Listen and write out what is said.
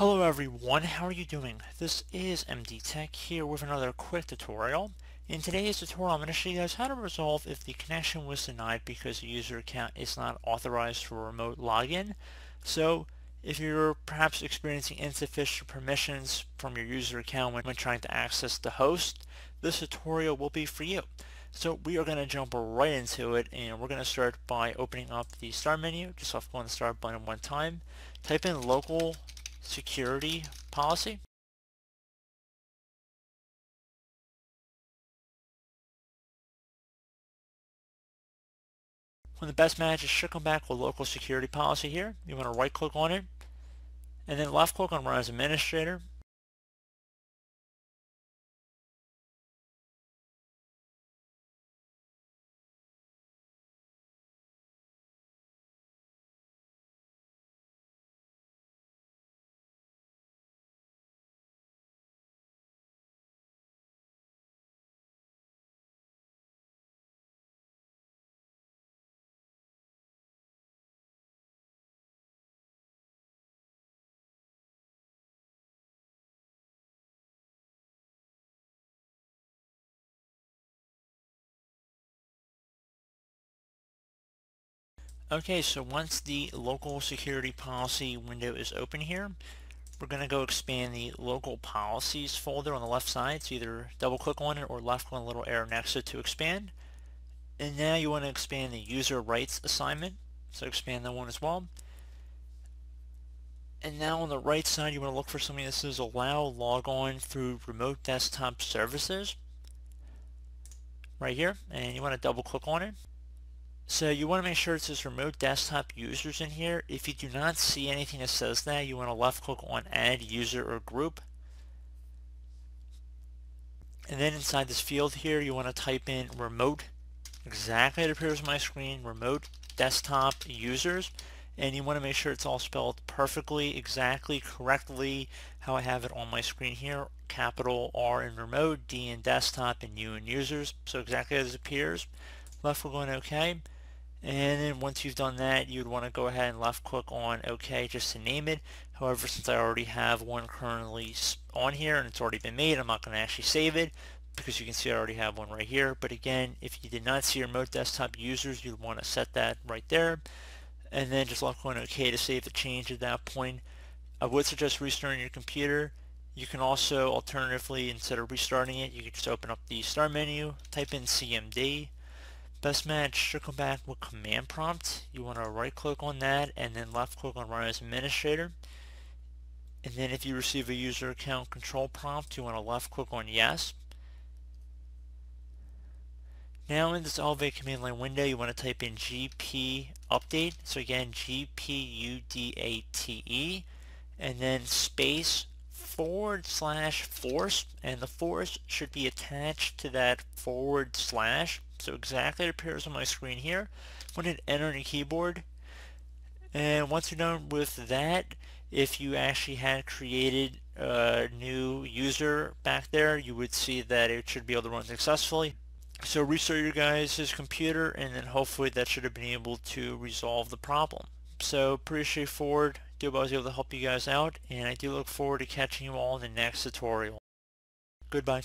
Hello everyone, how are you doing? This is MD Tech here with another quick tutorial. In today's tutorial I'm going to show you guys how to resolve if the connection was denied because the user account is not authorized for remote login. So if you're perhaps experiencing insufficient permissions from your user account when, when trying to access the host, this tutorial will be for you. So we are going to jump right into it and we're going to start by opening up the start menu. Just off going the start button one time. Type in local security policy. When the best match should come back with local security policy here, you want to right click on it and then left click on run as administrator Okay, so once the local security policy window is open here, we're going to go expand the local policies folder on the left side. So either double click on it or left click on the little arrow next to it to expand. And now you want to expand the user rights assignment. So expand that one as well. And now on the right side, you want to look for something that says allow logon through remote desktop services. Right here. And you want to double click on it. So you want to make sure it says remote desktop users in here. If you do not see anything that says that, you want to left click on add user or group. And then inside this field here, you want to type in remote, exactly it appears on my screen, remote desktop users. And you want to make sure it's all spelled perfectly, exactly, correctly, how I have it on my screen here. Capital R in remote, D in desktop, and U in users. So exactly as it appears. Left click on OK. And then once you've done that, you'd want to go ahead and left click on OK just to name it. However, since I already have one currently on here and it's already been made, I'm not going to actually save it because you can see I already have one right here. But again, if you did not see remote desktop users, you'd want to set that right there. And then just left click on OK to save the change at that point. I would suggest restarting your computer. You can also alternatively, instead of restarting it, you can just open up the start menu, type in CMD, Best match should come back with command prompt. You want to right click on that and then left click on run as administrator. And then if you receive a user account control prompt, you want to left click on yes. Now in this Elevate command line window, you want to type in gp update. So again, G-P-U-D-A-T-E, and then space forward slash force, and the force should be attached to that forward slash. So exactly it appears on my screen here. I'm going to enter keyboard. And once you're done with that, if you actually had created a new user back there, you would see that it should be able to run successfully. So restart your guys' computer and then hopefully that should have been able to resolve the problem. So pretty straightforward. Do hope I was able to help you guys out and I do look forward to catching you all in the next tutorial. Goodbye.